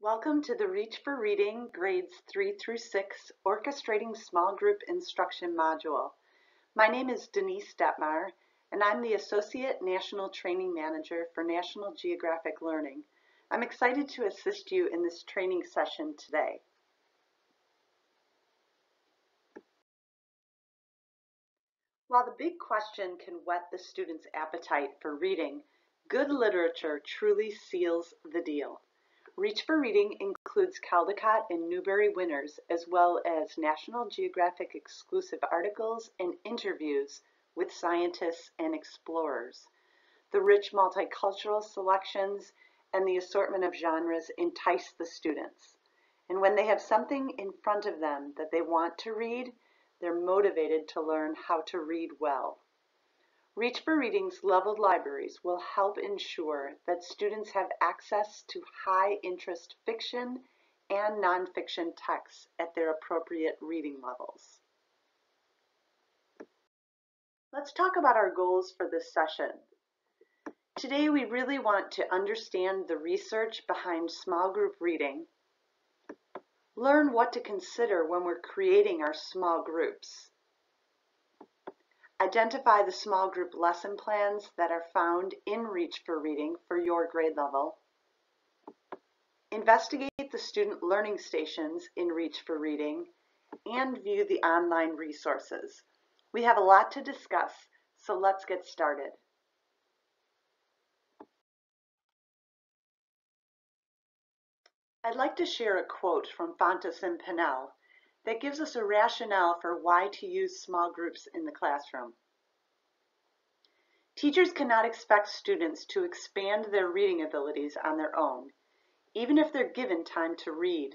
Welcome to the Reach for Reading grades 3 through 6 Orchestrating Small Group Instruction module. My name is Denise Detmar and I'm the Associate National Training Manager for National Geographic Learning. I'm excited to assist you in this training session today. While the big question can whet the student's appetite for reading, good literature truly seals the deal. Reach for Reading includes Caldecott and Newbery winners, as well as National Geographic exclusive articles and interviews with scientists and explorers. The rich multicultural selections and the assortment of genres entice the students. And when they have something in front of them that they want to read, they're motivated to learn how to read well. Reach for Reading's leveled libraries will help ensure that students have access to high interest fiction and nonfiction texts at their appropriate reading levels. Let's talk about our goals for this session. Today we really want to understand the research behind small group reading, learn what to consider when we're creating our small groups, Identify the small group lesson plans that are found in Reach for Reading for your grade level. Investigate the student learning stations in Reach for Reading and view the online resources. We have a lot to discuss, so let's get started. I'd like to share a quote from Fountas and Pinnell that gives us a rationale for why to use small groups in the classroom. Teachers cannot expect students to expand their reading abilities on their own, even if they're given time to read.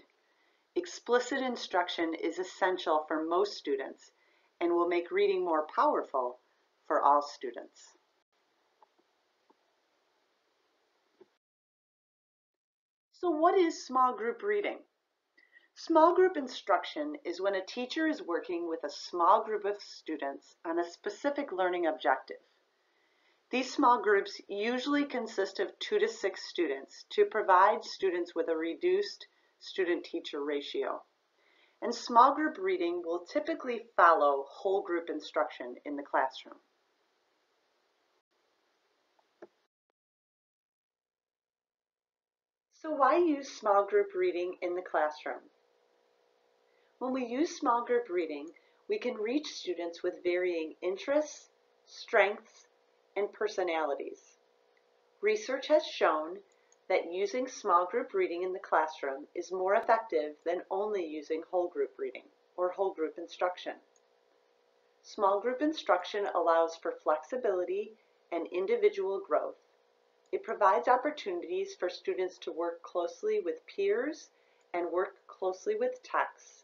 Explicit instruction is essential for most students and will make reading more powerful for all students. So what is small group reading? Small group instruction is when a teacher is working with a small group of students on a specific learning objective. These small groups usually consist of two to six students to provide students with a reduced student-teacher ratio. And small group reading will typically follow whole group instruction in the classroom. So why use small group reading in the classroom? When we use small group reading, we can reach students with varying interests, strengths, and personalities. Research has shown that using small group reading in the classroom is more effective than only using whole group reading or whole group instruction. Small group instruction allows for flexibility and individual growth. It provides opportunities for students to work closely with peers and work closely with texts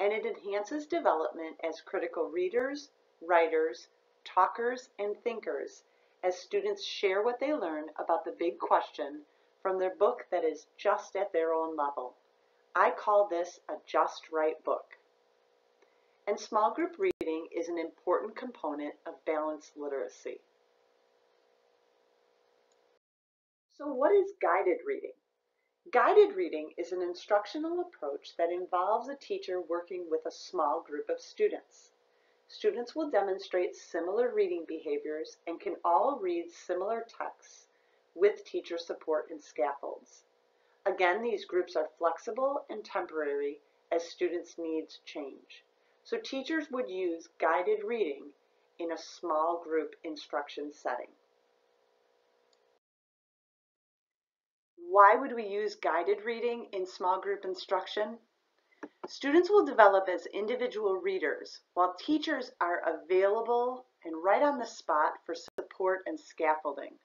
and it enhances development as critical readers, writers, talkers, and thinkers as students share what they learn about the big question from their book that is just at their own level. I call this a just right book. And small group reading is an important component of balanced literacy. So what is guided reading? Guided reading is an instructional approach that involves a teacher working with a small group of students. Students will demonstrate similar reading behaviors and can all read similar texts with teacher support and scaffolds. Again, these groups are flexible and temporary as students' needs change. So teachers would use guided reading in a small group instruction setting. Why would we use guided reading in small group instruction? Students will develop as individual readers, while teachers are available and right on the spot for support and scaffolding.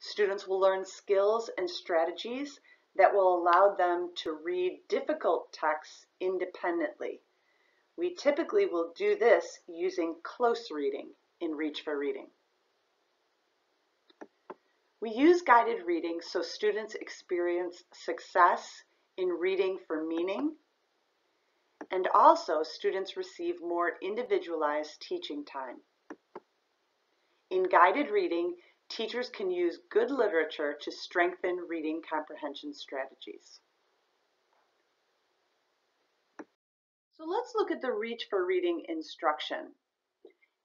Students will learn skills and strategies that will allow them to read difficult texts independently. We typically will do this using close reading in Reach for Reading. We use guided reading so students experience success in reading for meaning, and also students receive more individualized teaching time. In guided reading, teachers can use good literature to strengthen reading comprehension strategies. So let's look at the Reach for Reading instruction.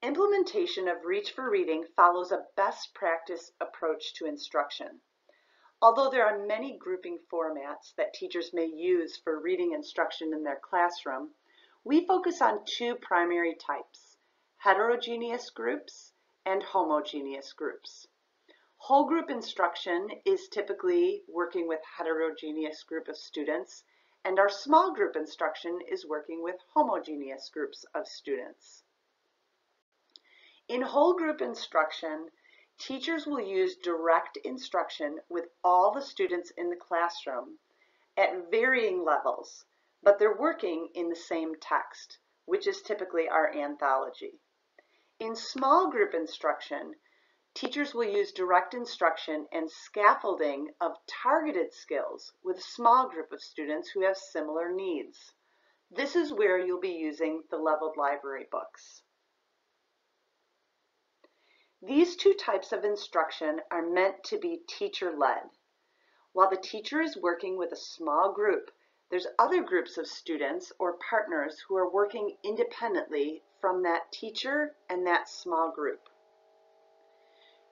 Implementation of Reach for Reading follows a best practice approach to instruction. Although there are many grouping formats that teachers may use for reading instruction in their classroom, we focus on two primary types, heterogeneous groups and homogeneous groups. Whole group instruction is typically working with heterogeneous group of students, and our small group instruction is working with homogeneous groups of students. In whole group instruction, teachers will use direct instruction with all the students in the classroom at varying levels, but they're working in the same text, which is typically our anthology. In small group instruction, Teachers will use direct instruction and scaffolding of targeted skills with a small group of students who have similar needs. This is where you'll be using the leveled library books. These two types of instruction are meant to be teacher-led. While the teacher is working with a small group, there's other groups of students or partners who are working independently from that teacher and that small group.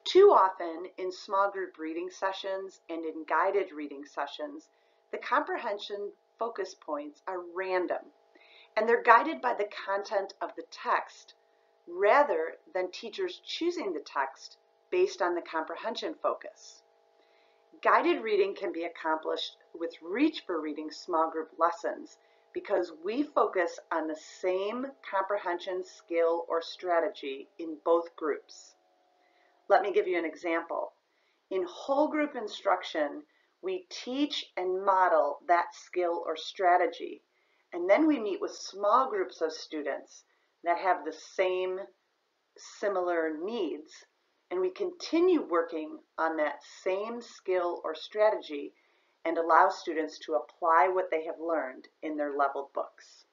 Too often in small group reading sessions and in guided reading sessions, the comprehension focus points are random and they're guided by the content of the text rather than teachers choosing the text based on the comprehension focus. Guided reading can be accomplished with Reach for Reading small group lessons because we focus on the same comprehension skill or strategy in both groups. Let me give you an example. In whole group instruction, we teach and model that skill or strategy, and then we meet with small groups of students that have the same similar needs, and we continue working on that same skill or strategy and allow students to apply what they have learned in their leveled books.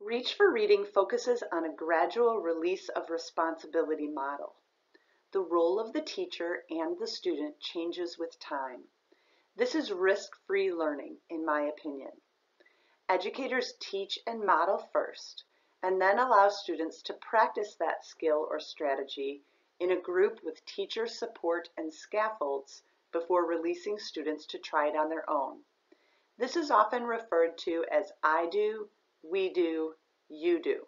Reach for Reading focuses on a gradual release of responsibility model. The role of the teacher and the student changes with time. This is risk-free learning, in my opinion. Educators teach and model first, and then allow students to practice that skill or strategy in a group with teacher support and scaffolds before releasing students to try it on their own. This is often referred to as I do, we do, you do.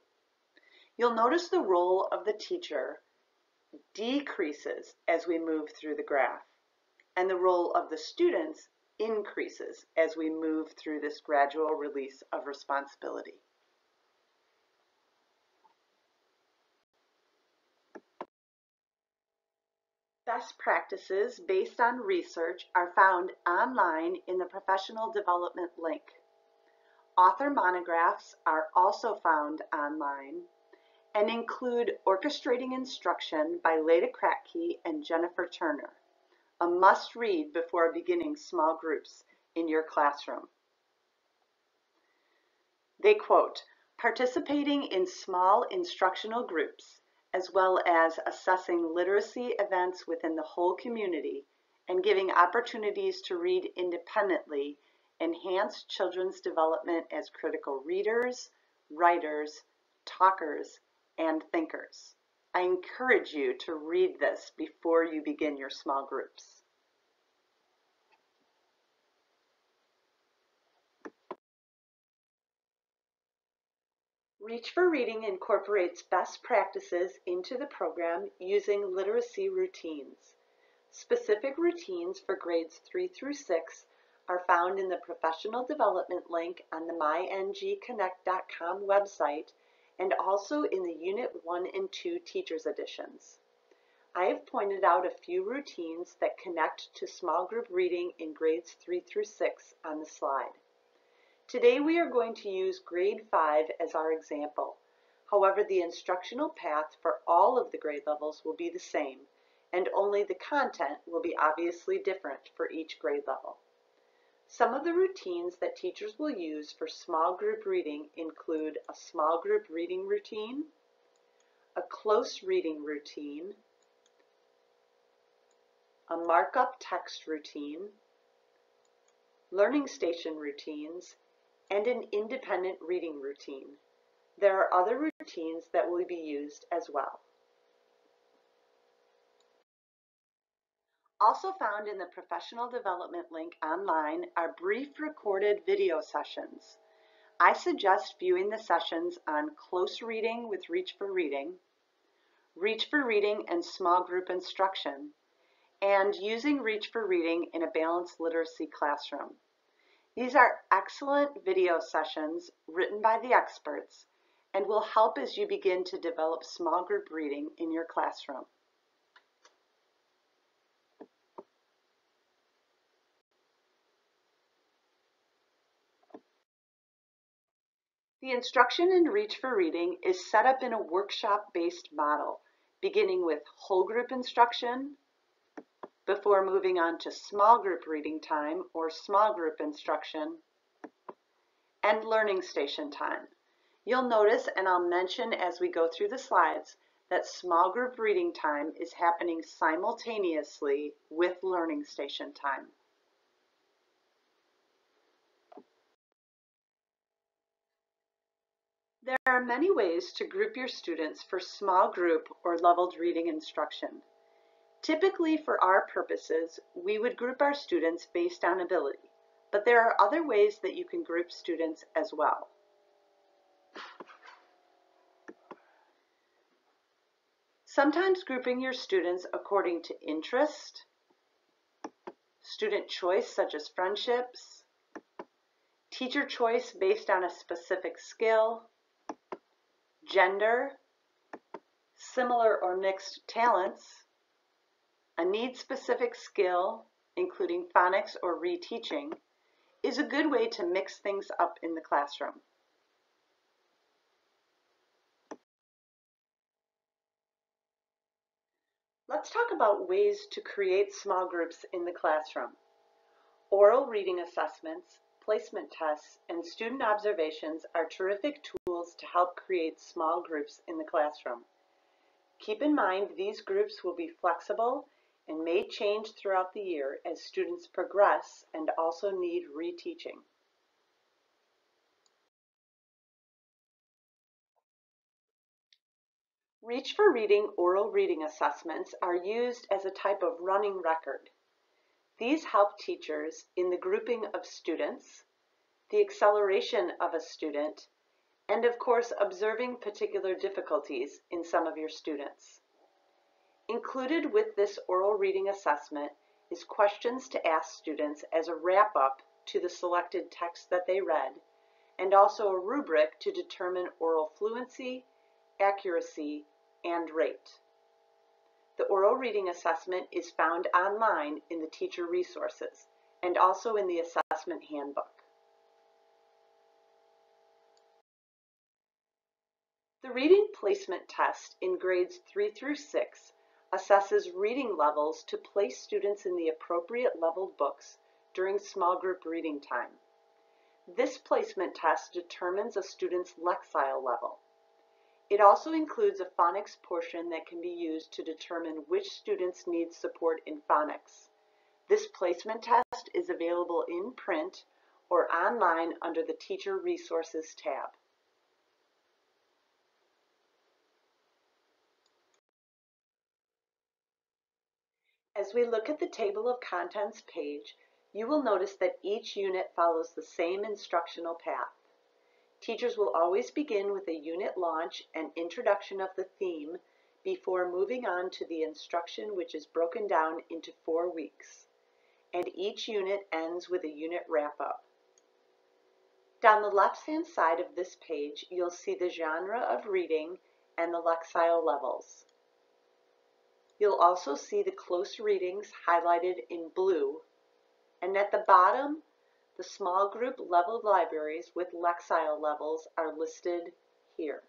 You'll notice the role of the teacher decreases as we move through the graph, and the role of the students increases as we move through this gradual release of responsibility. Best practices based on research are found online in the professional development link. Author monographs are also found online and include Orchestrating Instruction by Lada Kratky and Jennifer Turner, a must-read before beginning small groups in your classroom. They quote, participating in small instructional groups, as well as assessing literacy events within the whole community and giving opportunities to read independently enhance children's development as critical readers, writers, talkers, and thinkers. I encourage you to read this before you begin your small groups. Reach for Reading incorporates best practices into the program using literacy routines. Specific routines for grades 3 through 6 are found in the professional development link on the myngconnect.com website and also in the Unit 1 and 2 Teachers Editions. I have pointed out a few routines that connect to small group reading in grades 3 through 6 on the slide. Today we are going to use grade 5 as our example. However, the instructional path for all of the grade levels will be the same, and only the content will be obviously different for each grade level. Some of the routines that teachers will use for small group reading include a small group reading routine, a close reading routine, a markup text routine, learning station routines, and an independent reading routine. There are other routines that will be used as well. Also found in the professional development link online are brief recorded video sessions. I suggest viewing the sessions on close reading with Reach for Reading, Reach for Reading and small group instruction, and using Reach for Reading in a balanced literacy classroom. These are excellent video sessions written by the experts and will help as you begin to develop small group reading in your classroom. The instruction in Reach for Reading is set up in a workshop-based model, beginning with whole group instruction, before moving on to small group reading time or small group instruction, and learning station time. You'll notice, and I'll mention as we go through the slides, that small group reading time is happening simultaneously with learning station time. There are many ways to group your students for small group or leveled reading instruction. Typically for our purposes, we would group our students based on ability, but there are other ways that you can group students as well. Sometimes grouping your students according to interest, student choice such as friendships, teacher choice based on a specific skill, gender, similar or mixed talents, a need-specific skill, including phonics or reteaching, is a good way to mix things up in the classroom. Let's talk about ways to create small groups in the classroom. Oral reading assessments placement tests, and student observations are terrific tools to help create small groups in the classroom. Keep in mind these groups will be flexible and may change throughout the year as students progress and also need reteaching. Reach for Reading oral reading assessments are used as a type of running record these help teachers in the grouping of students, the acceleration of a student, and of course observing particular difficulties in some of your students. Included with this oral reading assessment is questions to ask students as a wrap-up to the selected text that they read, and also a rubric to determine oral fluency, accuracy, and rate. The oral reading assessment is found online in the teacher resources and also in the assessment handbook. The reading placement test in grades 3 through 6 assesses reading levels to place students in the appropriate leveled books during small group reading time. This placement test determines a student's lexile level. It also includes a phonics portion that can be used to determine which students need support in phonics. This placement test is available in print or online under the Teacher Resources tab. As we look at the table of contents page, you will notice that each unit follows the same instructional path. Teachers will always begin with a unit launch and introduction of the theme before moving on to the instruction which is broken down into four weeks. And each unit ends with a unit wrap-up. Down the left-hand side of this page, you'll see the genre of reading and the lexile levels. You'll also see the close readings highlighted in blue, and at the bottom the small group leveled libraries with Lexile levels are listed here.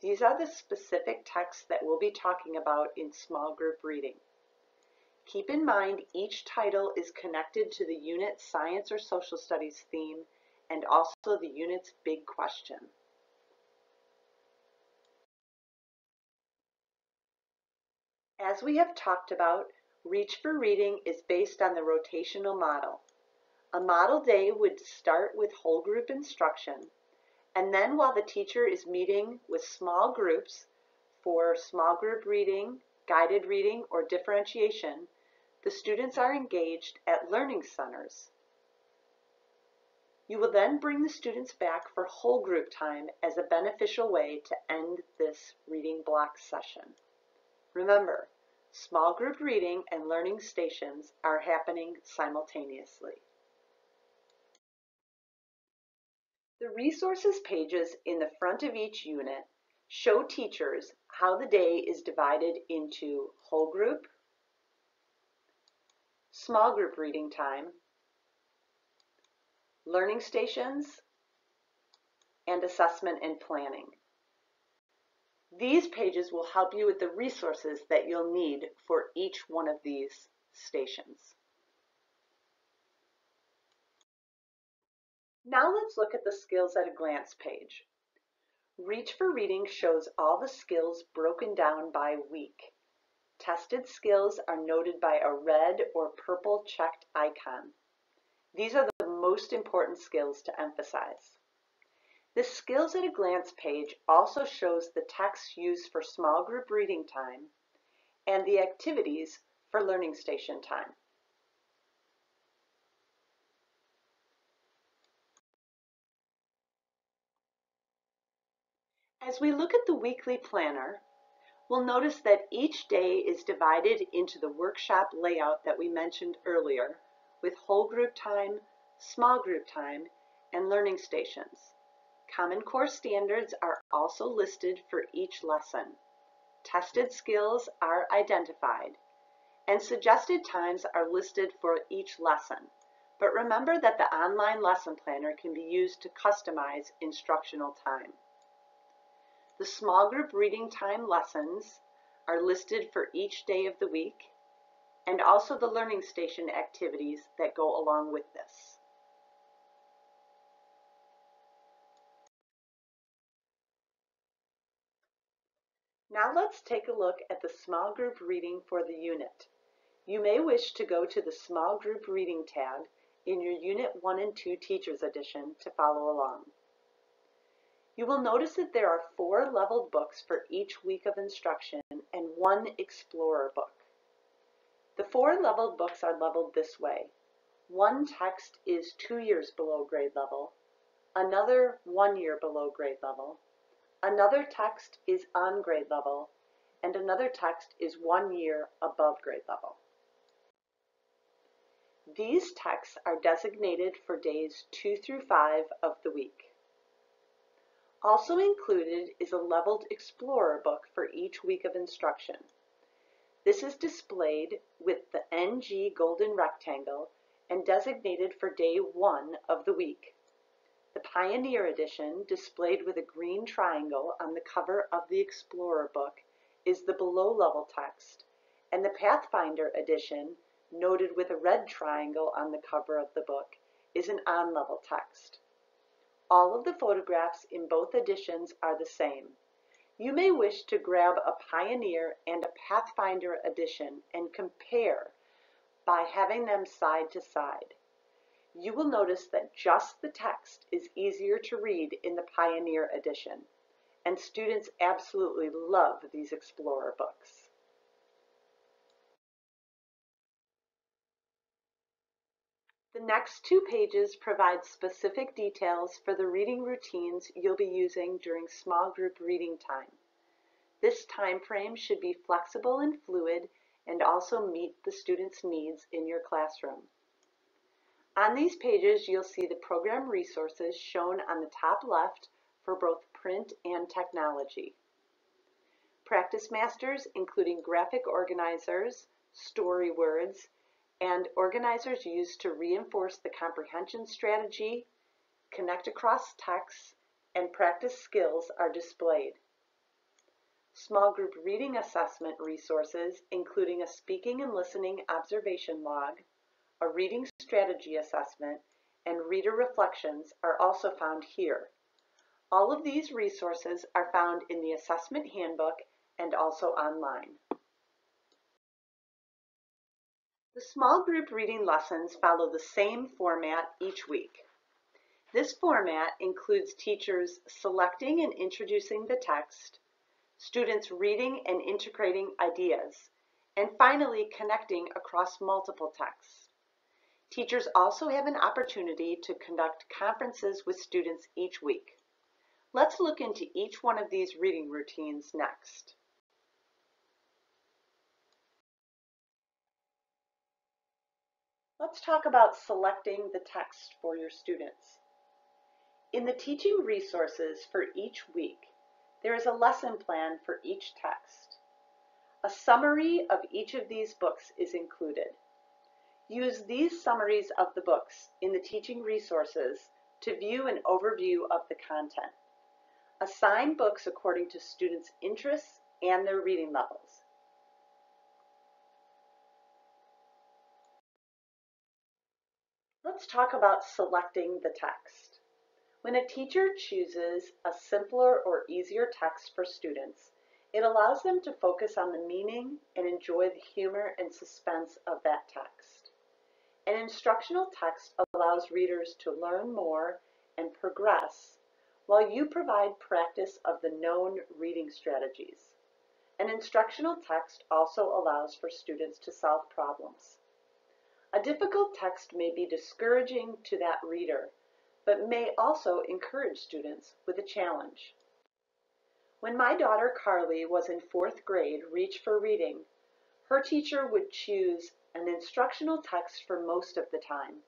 These are the specific texts that we'll be talking about in small group reading. Keep in mind each title is connected to the unit Science or Social Studies theme and also the unit's big question. As we have talked about, Reach for Reading is based on the rotational model. A model day would start with whole group instruction, and then while the teacher is meeting with small groups for small group reading, guided reading, or differentiation, the students are engaged at learning centers. You will then bring the students back for whole group time as a beneficial way to end this reading block session. Remember, small group reading and learning stations are happening simultaneously. The resources pages in the front of each unit show teachers how the day is divided into whole group, small group reading time, learning stations, and assessment and planning. These pages will help you with the resources that you'll need for each one of these stations. Now let's look at the Skills at a Glance page. Reach for Reading shows all the skills broken down by week. Tested skills are noted by a red or purple checked icon. These are the most important skills to emphasize. The Skills at a Glance page also shows the text used for small group reading time and the activities for learning station time. As we look at the weekly planner, We'll notice that each day is divided into the workshop layout that we mentioned earlier with whole group time, small group time, and learning stations. Common Core standards are also listed for each lesson. Tested skills are identified, and suggested times are listed for each lesson. But remember that the online lesson planner can be used to customize instructional time. The small group reading time lessons are listed for each day of the week and also the learning station activities that go along with this. Now let's take a look at the small group reading for the unit. You may wish to go to the small group reading tab in your Unit 1 and 2 Teachers Edition to follow along. You will notice that there are four leveled books for each week of instruction and one Explorer book. The four leveled books are leveled this way. One text is two years below grade level, another one year below grade level, another text is on grade level, and another text is one year above grade level. These texts are designated for days 2 through 5 of the week. Also included is a leveled Explorer book for each week of instruction. This is displayed with the NG golden rectangle and designated for day one of the week. The Pioneer Edition, displayed with a green triangle on the cover of the Explorer book, is the below level text, and the Pathfinder Edition, noted with a red triangle on the cover of the book, is an on level text. All of the photographs in both editions are the same. You may wish to grab a Pioneer and a Pathfinder edition and compare by having them side to side. You will notice that just the text is easier to read in the Pioneer edition, and students absolutely love these Explorer books. The next two pages provide specific details for the reading routines you'll be using during small group reading time. This time frame should be flexible and fluid and also meet the student's needs in your classroom. On these pages, you'll see the program resources shown on the top left for both print and technology. Practice masters, including graphic organizers, story words, and organizers use to reinforce the comprehension strategy, connect across texts, and practice skills are displayed. small group reading assessment resources, including a speaking and listening observation log, a reading strategy assessment, and reader reflections are also found here. All of these resources are found in the assessment handbook and also online. The small group reading lessons follow the same format each week. This format includes teachers selecting and introducing the text, students reading and integrating ideas, and finally connecting across multiple texts. Teachers also have an opportunity to conduct conferences with students each week. Let's look into each one of these reading routines next. Let's talk about selecting the text for your students. In the teaching resources for each week, there is a lesson plan for each text. A summary of each of these books is included. Use these summaries of the books in the teaching resources to view an overview of the content. Assign books according to students' interests and their reading levels. Let's talk about selecting the text. When a teacher chooses a simpler or easier text for students, it allows them to focus on the meaning and enjoy the humor and suspense of that text. An instructional text allows readers to learn more and progress while you provide practice of the known reading strategies. An instructional text also allows for students to solve problems. A difficult text may be discouraging to that reader, but may also encourage students with a challenge. When my daughter Carly was in fourth grade, Reach for Reading, her teacher would choose an instructional text for most of the time,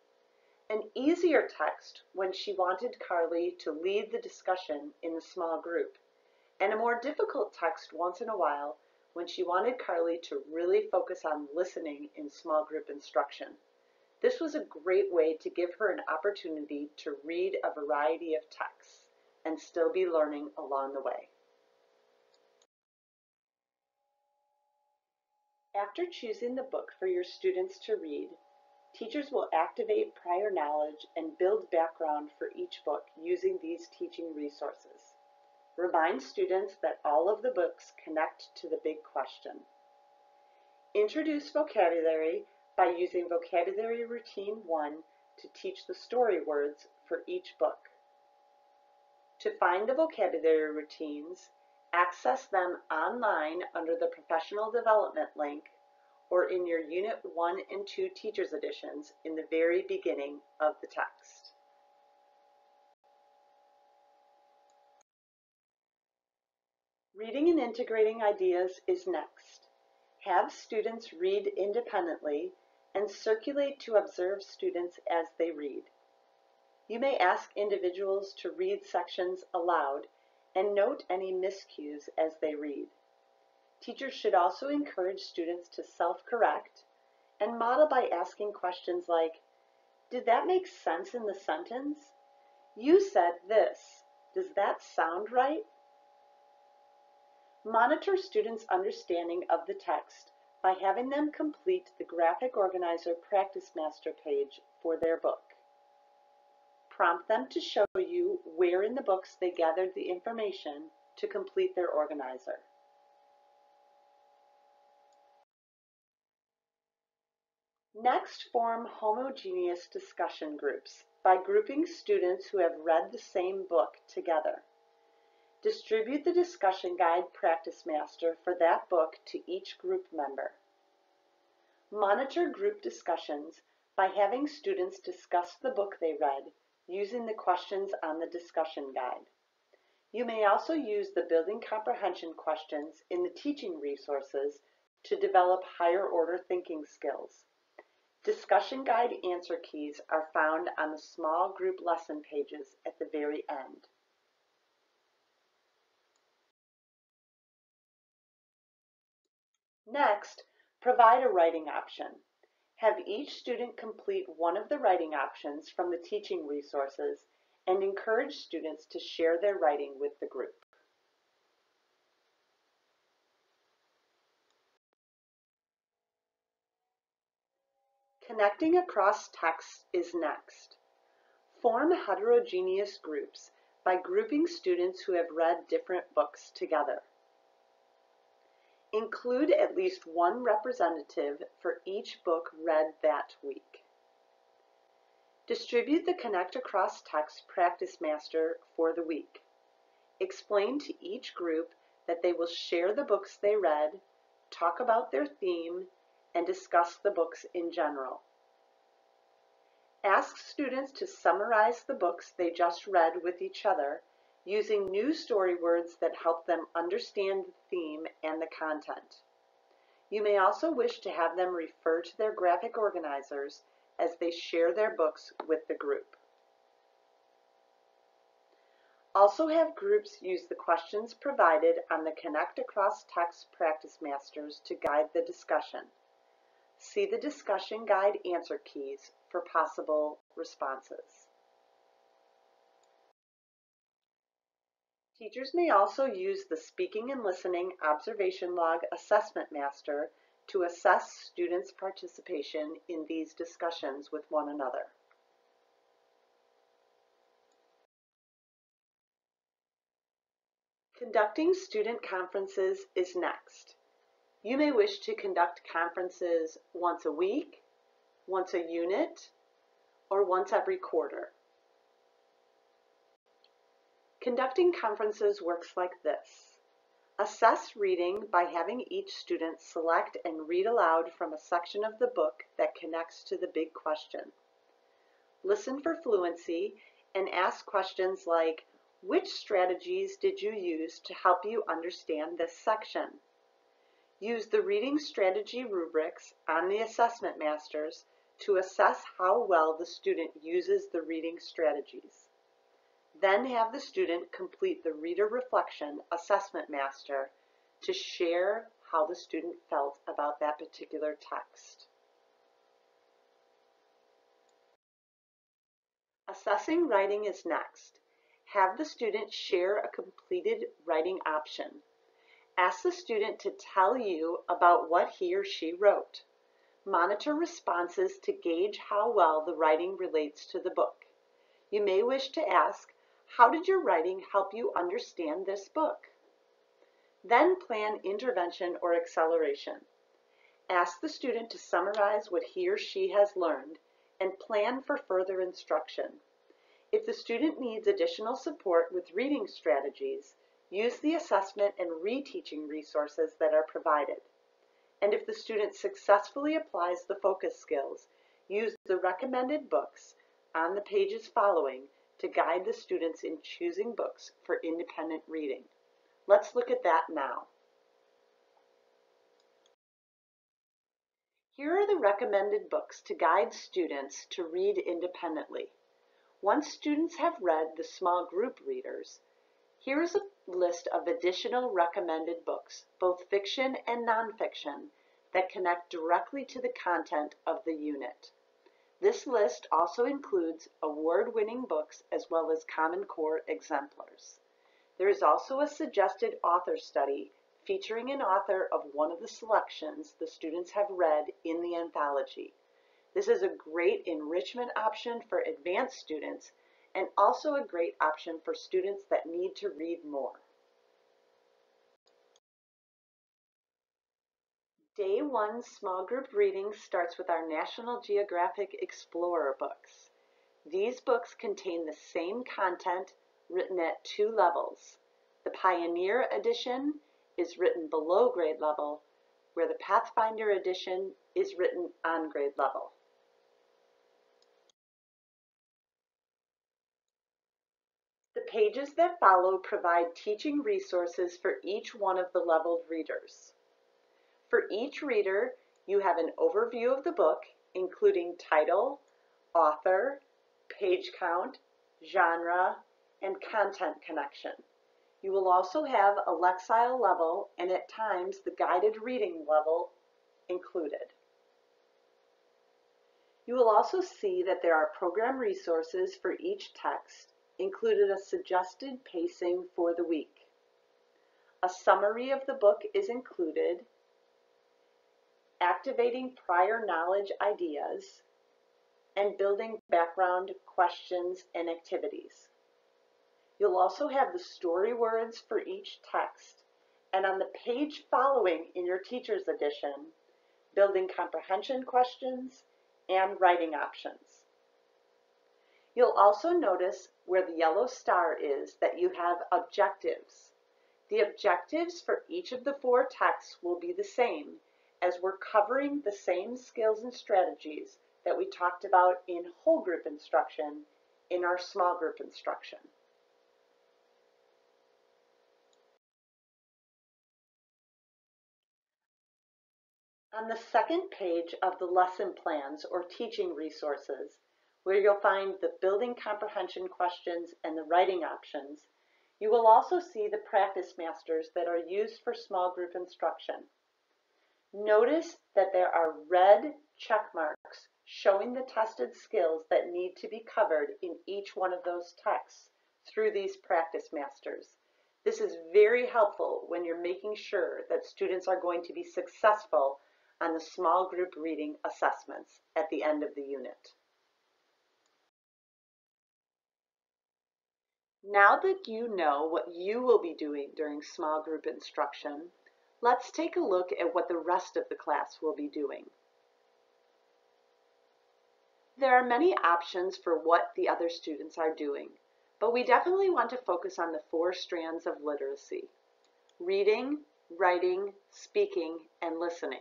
an easier text when she wanted Carly to lead the discussion in the small group, and a more difficult text once in a while when she wanted Carly to really focus on listening in small group instruction. This was a great way to give her an opportunity to read a variety of texts and still be learning along the way. After choosing the book for your students to read, teachers will activate prior knowledge and build background for each book using these teaching resources. Remind students that all of the books connect to the big question. Introduce vocabulary by using Vocabulary Routine 1 to teach the story words for each book. To find the vocabulary routines, access them online under the Professional Development link or in your Unit 1 and 2 Teacher's Editions in the very beginning of the text. Reading and integrating ideas is next. Have students read independently and circulate to observe students as they read. You may ask individuals to read sections aloud and note any miscues as they read. Teachers should also encourage students to self-correct and model by asking questions like, did that make sense in the sentence? You said this. Does that sound right? Monitor students' understanding of the text by having them complete the Graphic Organizer Practice Master page for their book. Prompt them to show you where in the books they gathered the information to complete their organizer. Next, form homogeneous discussion groups by grouping students who have read the same book together. Distribute the discussion guide Practice Master for that book to each group member. Monitor group discussions by having students discuss the book they read using the questions on the discussion guide. You may also use the building comprehension questions in the teaching resources to develop higher order thinking skills. Discussion guide answer keys are found on the small group lesson pages at the very end. Next, provide a writing option. Have each student complete one of the writing options from the teaching resources and encourage students to share their writing with the group. Connecting across texts is next. Form heterogeneous groups by grouping students who have read different books together. Include at least one representative for each book read that week. Distribute the Connect Across Text Practice Master for the week. Explain to each group that they will share the books they read, talk about their theme, and discuss the books in general. Ask students to summarize the books they just read with each other using new story words that help them understand the theme and the content. You may also wish to have them refer to their graphic organizers as they share their books with the group. Also have groups use the questions provided on the Connect Across Text Practice Masters to guide the discussion. See the discussion guide answer keys for possible responses. Teachers may also use the Speaking and Listening Observation Log Assessment Master to assess students' participation in these discussions with one another. Conducting student conferences is next. You may wish to conduct conferences once a week, once a unit, or once every quarter. Conducting conferences works like this. Assess reading by having each student select and read aloud from a section of the book that connects to the big question. Listen for fluency and ask questions like, which strategies did you use to help you understand this section? Use the reading strategy rubrics on the Assessment Masters to assess how well the student uses the reading strategies. Then have the student complete the Reader Reflection Assessment Master to share how the student felt about that particular text. Assessing writing is next. Have the student share a completed writing option. Ask the student to tell you about what he or she wrote. Monitor responses to gauge how well the writing relates to the book. You may wish to ask, how did your writing help you understand this book? Then plan intervention or acceleration. Ask the student to summarize what he or she has learned and plan for further instruction. If the student needs additional support with reading strategies, use the assessment and reteaching resources that are provided. And if the student successfully applies the focus skills, use the recommended books on the pages following to guide the students in choosing books for independent reading. Let's look at that now. Here are the recommended books to guide students to read independently. Once students have read the small group readers, here is a list of additional recommended books, both fiction and nonfiction, that connect directly to the content of the unit. This list also includes award-winning books as well as Common Core exemplars. There is also a suggested author study featuring an author of one of the selections the students have read in the anthology. This is a great enrichment option for advanced students and also a great option for students that need to read more. Day one small group reading starts with our National Geographic Explorer books. These books contain the same content written at two levels. The Pioneer edition is written below grade level, where the Pathfinder edition is written on grade level. The pages that follow provide teaching resources for each one of the leveled readers. For each reader, you have an overview of the book, including title, author, page count, genre, and content connection. You will also have a Lexile level and at times the guided reading level included. You will also see that there are program resources for each text, included a suggested pacing for the week. A summary of the book is included activating prior knowledge ideas, and building background questions and activities. You'll also have the story words for each text, and on the page following in your teacher's edition, building comprehension questions and writing options. You'll also notice where the yellow star is that you have objectives. The objectives for each of the four texts will be the same as we're covering the same skills and strategies that we talked about in whole group instruction in our small group instruction. On the second page of the lesson plans or teaching resources, where you'll find the building comprehension questions and the writing options, you will also see the practice masters that are used for small group instruction. Notice that there are red check marks showing the tested skills that need to be covered in each one of those texts through these practice masters. This is very helpful when you're making sure that students are going to be successful on the small group reading assessments at the end of the unit. Now that you know what you will be doing during small group instruction, let's take a look at what the rest of the class will be doing. There are many options for what the other students are doing, but we definitely want to focus on the four strands of literacy, reading, writing, speaking, and listening.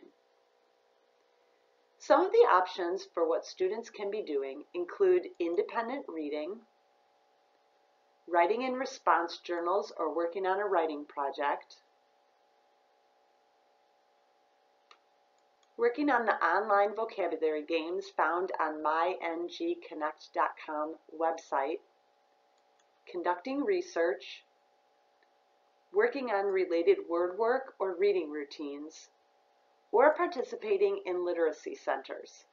Some of the options for what students can be doing include independent reading, writing in response journals or working on a writing project, working on the online vocabulary games found on myngconnect.com website, conducting research, working on related word work or reading routines, or participating in literacy centers.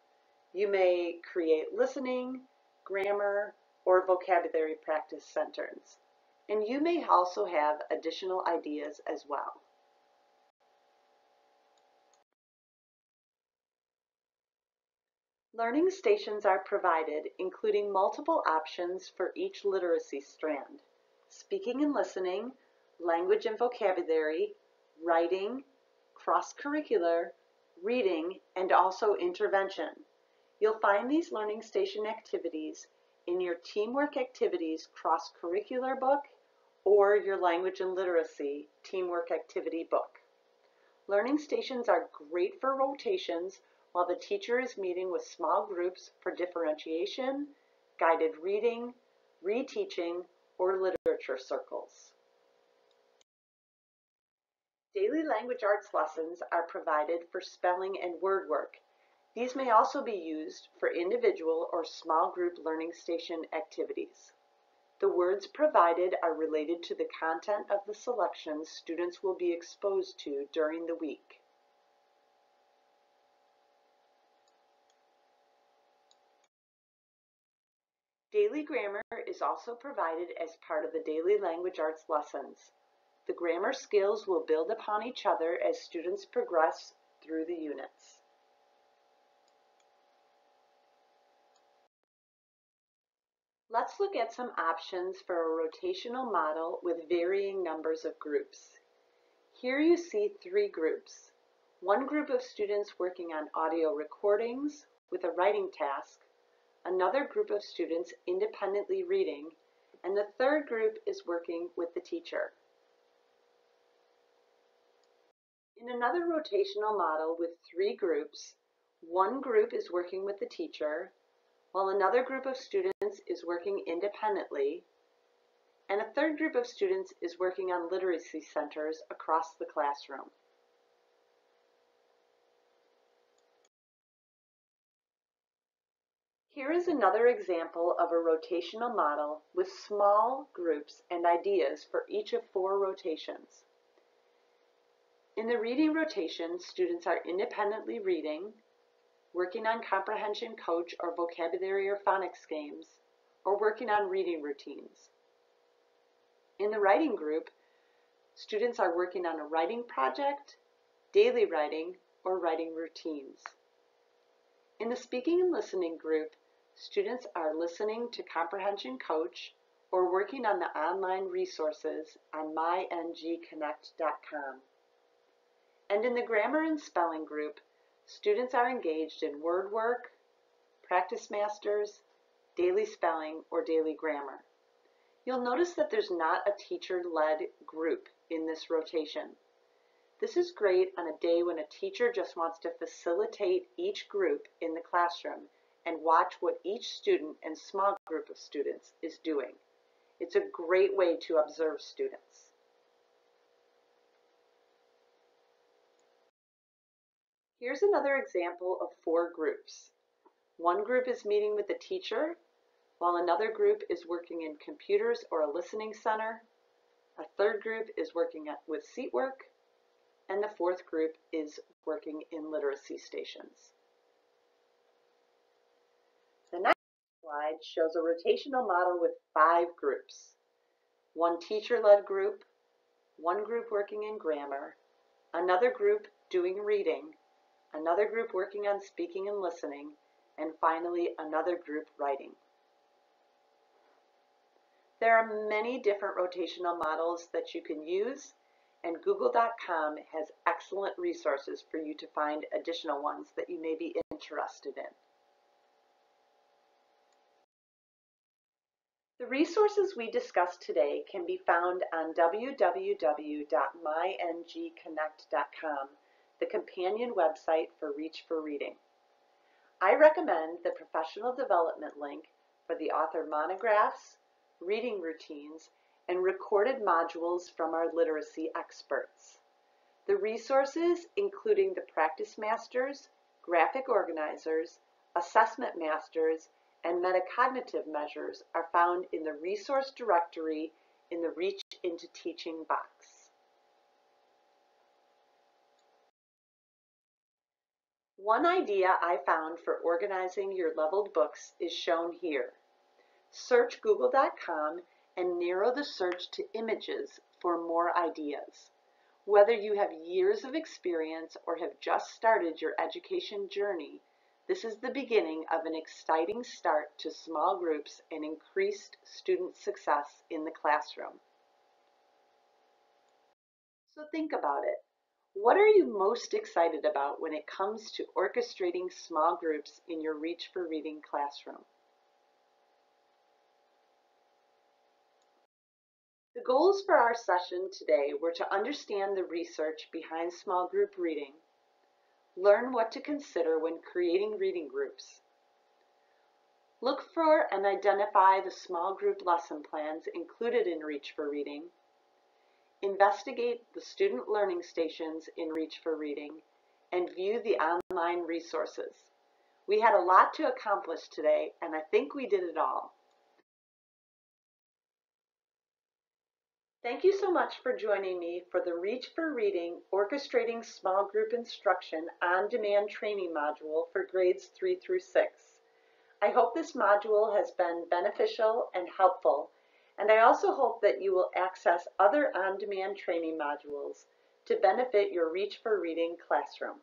You may create listening, grammar, or vocabulary practice centers. And you may also have additional ideas as well. Learning stations are provided, including multiple options for each literacy strand. Speaking and listening, language and vocabulary, writing, cross-curricular, reading, and also intervention. You'll find these learning station activities in your Teamwork Activities cross-curricular book or your Language and Literacy Teamwork Activity book. Learning stations are great for rotations while the teacher is meeting with small groups for differentiation, guided reading, reteaching, or literature circles. Daily language arts lessons are provided for spelling and word work. These may also be used for individual or small group learning station activities. The words provided are related to the content of the selections students will be exposed to during the week. Daily grammar is also provided as part of the daily language arts lessons. The grammar skills will build upon each other as students progress through the units. Let's look at some options for a rotational model with varying numbers of groups. Here you see three groups. One group of students working on audio recordings with a writing task, another group of students independently reading, and the third group is working with the teacher. In another rotational model with three groups, one group is working with the teacher, while another group of students is working independently, and a third group of students is working on literacy centers across the classroom. Here is another example of a rotational model with small groups and ideas for each of four rotations. In the reading rotation, students are independently reading, working on comprehension coach or vocabulary or phonics games, or working on reading routines. In the writing group, students are working on a writing project, daily writing, or writing routines. In the speaking and listening group, students are listening to Comprehension Coach or working on the online resources on myngconnect.com. And in the grammar and spelling group, students are engaged in word work, practice masters, daily spelling, or daily grammar. You'll notice that there's not a teacher-led group in this rotation. This is great on a day when a teacher just wants to facilitate each group in the classroom and watch what each student and small group of students is doing. It's a great way to observe students. Here's another example of four groups. One group is meeting with the teacher while another group is working in computers or a listening center, a third group is working with seat work, and the fourth group is working in literacy stations. The next slide shows a rotational model with five groups. One teacher-led group, one group working in grammar, another group doing reading, another group working on speaking and listening, and finally another group writing. There are many different rotational models that you can use, and Google.com has excellent resources for you to find additional ones that you may be interested in. The resources we discussed today can be found on www.myngconnect.com, the companion website for Reach for Reading. I recommend the professional development link for the author monographs, reading routines, and recorded modules from our literacy experts. The resources, including the Practice Masters, Graphic Organizers, Assessment Masters, and Metacognitive measures are found in the resource directory in the Reach into Teaching box. One idea I found for organizing your leveled books is shown here. Search google.com and narrow the search to images for more ideas. Whether you have years of experience or have just started your education journey, this is the beginning of an exciting start to small groups and increased student success in the classroom. So think about it. What are you most excited about when it comes to orchestrating small groups in your Reach for Reading classroom? The goals for our session today were to understand the research behind small group reading, learn what to consider when creating reading groups, look for and identify the small group lesson plans included in Reach for Reading, investigate the student learning stations in Reach for Reading, and view the online resources. We had a lot to accomplish today, and I think we did it all. Thank you so much for joining me for the Reach for Reading Orchestrating Small Group Instruction on-demand training module for grades 3 through 6. I hope this module has been beneficial and helpful, and I also hope that you will access other on-demand training modules to benefit your Reach for Reading classroom.